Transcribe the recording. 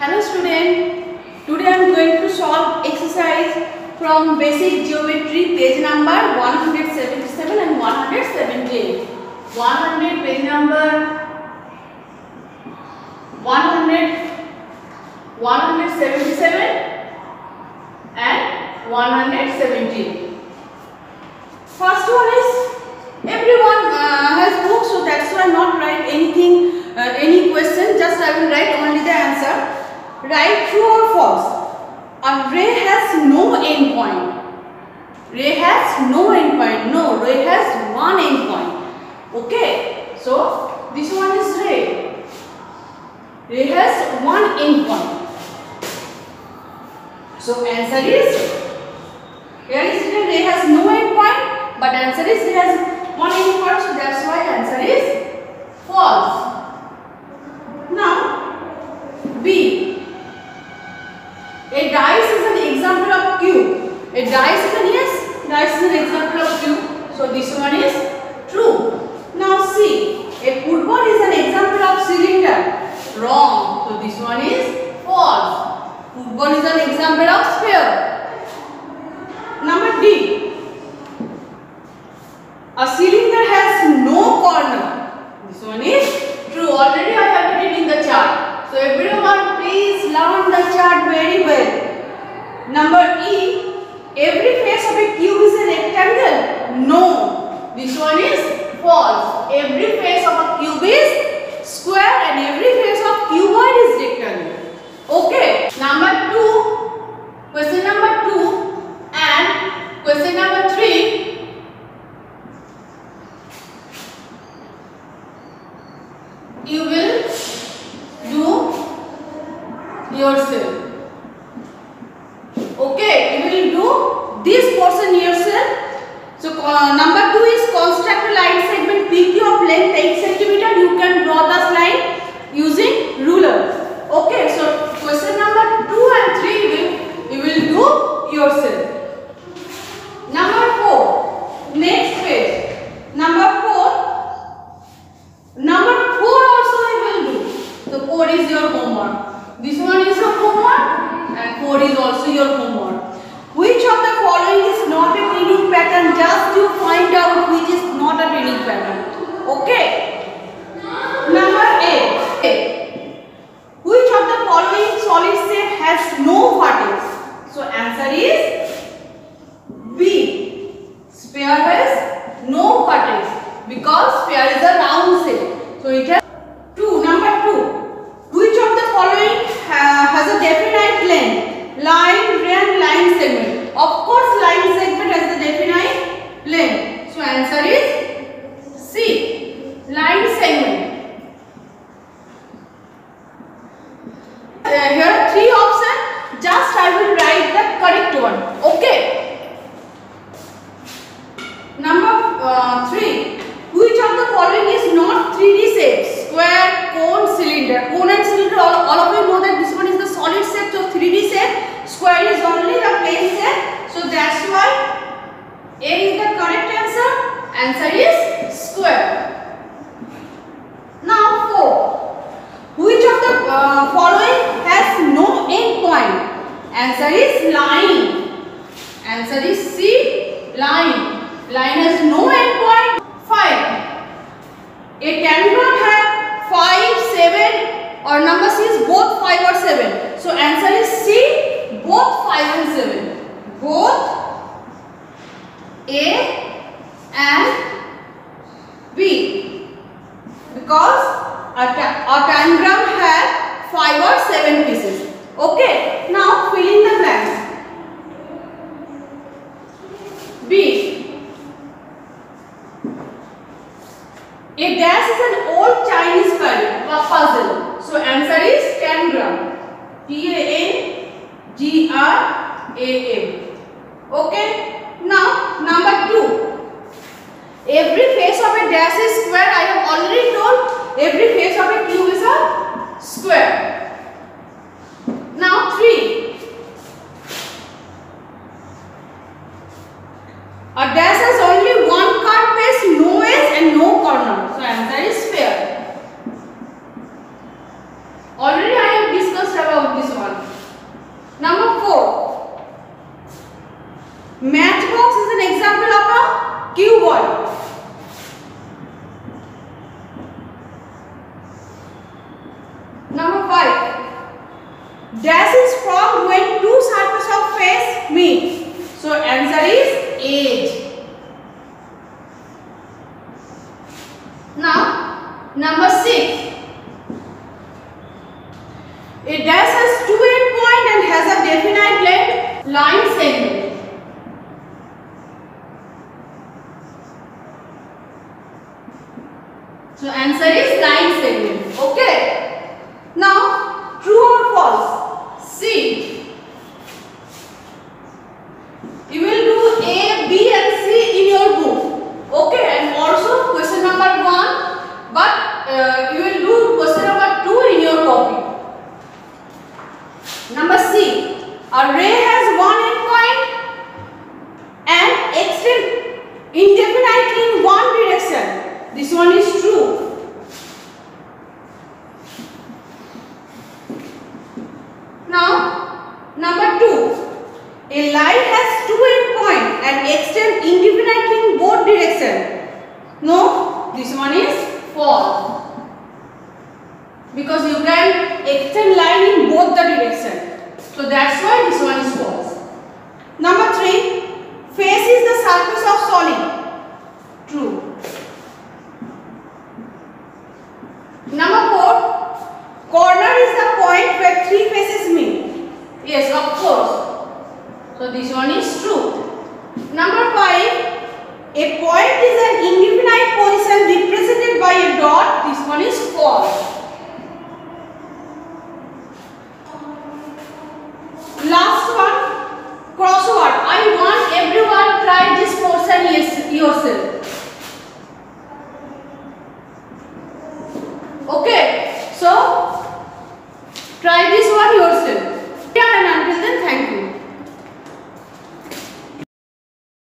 Hello student, today I am going to solve exercise from basic geometry page number 177 and 178. 100 page number 100 177 and 170. First one is everyone uh, has books so that's why not write anything uh, any question just I will write only the answer. Write true or false. A ray has no end point. Ray has no end point. No, ray has one end point. Okay. So this one is ray. Ray has one end point. So answer is here is written ray has no end point but answer is it has one end point so that's why answer is false. Now B a dice is an example of cube. A dice is an yes, dice is an example of cube. So this one is true. Now C. A football is an example of cylinder. Wrong. So this one is false. Football is an example of sphere. Number D. A cylinder has no corner. This one is true. Already I have written in the chart. So everyone please learn the chart very well. Number E. Every face of a cube is a rectangle. No. This one is false. Every face of a cube is square and every face of cuboid is rectangle. Okay. Number 2. Question number 2 and question number 3. You will do yourself. Okay, you will do this portion yourself. So uh, number two is construct a line segment PQ of length 8 centimeter. You can draw this line using ruler. Okay, so question number two and three will you will do yourself. Number four, next page. Number four. Number 4 also I will do. So 4 is your homework. This one is your homework 4 is also your homework. Which of the following is not a tangram pattern? Just you find out which is not a tangram pattern. Okay. Number 8. Which of the following solid shape has no vertex? So answer is B. Sphere has no vertex because sphere is a round shape. So it has 2. Number 2. Which of the following ha has a definite length? Line, ray and line segment. Of course line segment has the definite length. So answer is C. Line segment. Uh, here are three options. Just I will write the correct one. Okay. Number uh, 3. Which of the following is not 3D shapes? Square, cone, cylinder. Cone and cylinder, all, all of you know that this one is the solid shape, so 3D shape. Square is only the plane shape. So that's why A is the correct answer. Answer is square. Now 4. Which of the uh, following has no end point? Answer is line. Answer is C. Line. Has no end point. 5. A tangram have 5, 7 or number C is both 5 or 7. So answer is C. Both 5 and 7. Both A and B. Because a, a tangram has 5 or 7 pieces. Okay. Now fill in the blanks. B. answer is tangram. T A N G R A M. Okay. Now number two. Every face of a dash is square. I have already told. Every face of a cube is a square. Cuboid. Number 5. Dash is formed when two surfaces of face meet. So answer is edge. Now, number 6. It dash has two end point and has a definite length line segment. Is false. Because you can extend line in both the direction. So that's why this one is false. Number 3. Face is the surface of solid. True. Number 4. Corner is the point where three faces meet. Yes, of course. So this one is true. Number 5. A point is an indefinite position represented by a dot. This one is false.